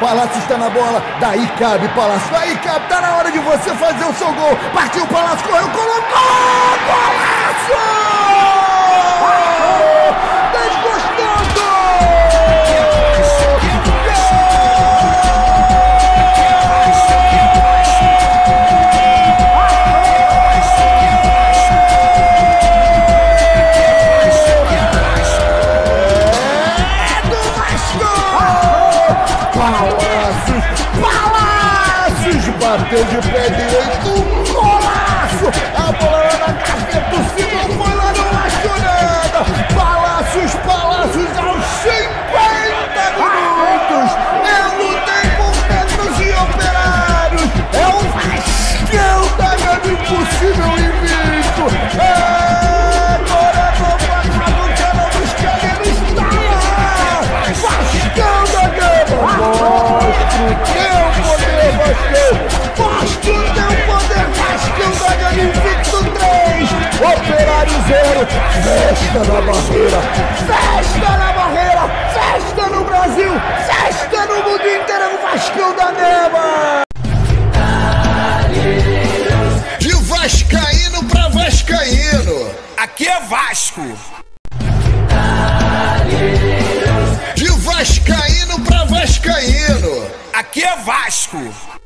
Palácio está na bola, daí cabe Palácio, daí cabe, tá na hora de você fazer o seu gol. Partiu Palácio, correu, colocou! Palácio! Bateu de pé direito, Festa na barreira! Festa na barreira! Festa no Brasil! Festa no mundo inteiro! É o Vascão da Gama! De Vascaíno pra Vascaíno. Aqui é Vasco. De Vascaíno pra Vascaíno. Aqui é Vasco.